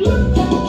Look